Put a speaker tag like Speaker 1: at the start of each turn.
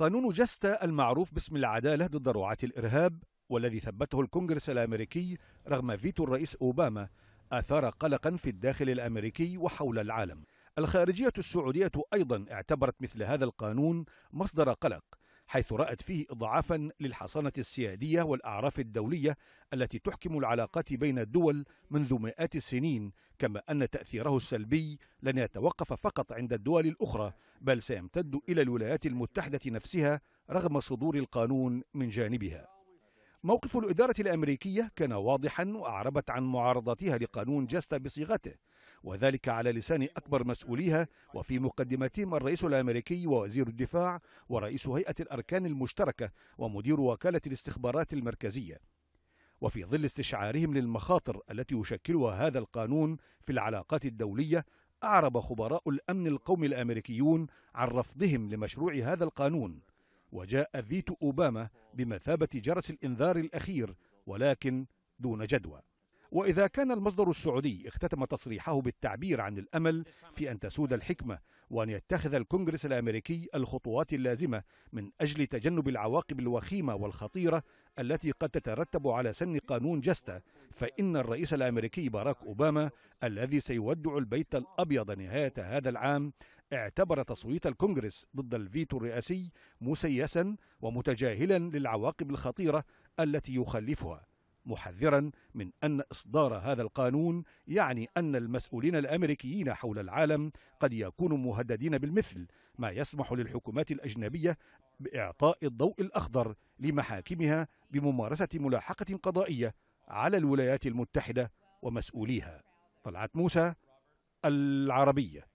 Speaker 1: قانون جستا المعروف باسم العدالة ضد رعاة الإرهاب والذي ثبته الكونغرس الأمريكي رغم فيتو الرئيس أوباما أثار قلقا في الداخل الأمريكي وحول العالم. الخارجية السعودية أيضا اعتبرت مثل هذا القانون مصدر قلق حيث رأت فيه إضعافا للحصانة السيادية والأعراف الدولية التي تحكم العلاقات بين الدول منذ مئات السنين كما أن تأثيره السلبي لن يتوقف فقط عند الدول الأخرى بل سيمتد إلى الولايات المتحدة نفسها رغم صدور القانون من جانبها. موقف الإدارة الأمريكية كان واضحا وأعربت عن معارضتها لقانون جاستا بصيغته وذلك على لسان أكبر مسؤوليها وفي مقدمتهم الرئيس الأمريكي ووزير الدفاع ورئيس هيئة الأركان المشتركة ومدير وكالة الاستخبارات المركزية. وفي ظل استشعارهم للمخاطر التي يشكلها هذا القانون في العلاقات الدولية أعرب خبراء الأمن القومي الأمريكيون عن رفضهم لمشروع هذا القانون. وجاء فيتو أوباما بمثابة جرس الإنذار الأخير ولكن دون جدوى. وإذا كان المصدر السعودي اختتم تصريحه بالتعبير عن الأمل في أن تسود الحكمة وأن يتخذ الكونغرس الأمريكي الخطوات اللازمة من أجل تجنب العواقب الوخيمة والخطيرة التي قد تترتب على سن قانون جستا فإن الرئيس الأمريكي باراك أوباما الذي سيودع البيت الأبيض نهاية هذا العام اعتبر تصويت الكونغرس ضد الفيتو الرئاسي مسيسا ومتجاهلا للعواقب الخطيرة التي يخلفها. محذرا من أن إصدار هذا القانون يعني أن المسؤولين الأمريكيين حول العالم قد يكونوا مهددين بالمثل ما يسمح للحكومات الأجنبية بإعطاء الضوء الأخضر لمحاكمها بممارسة ملاحقة قضائية على الولايات المتحدة ومسؤوليها. طلعت موسى العربية.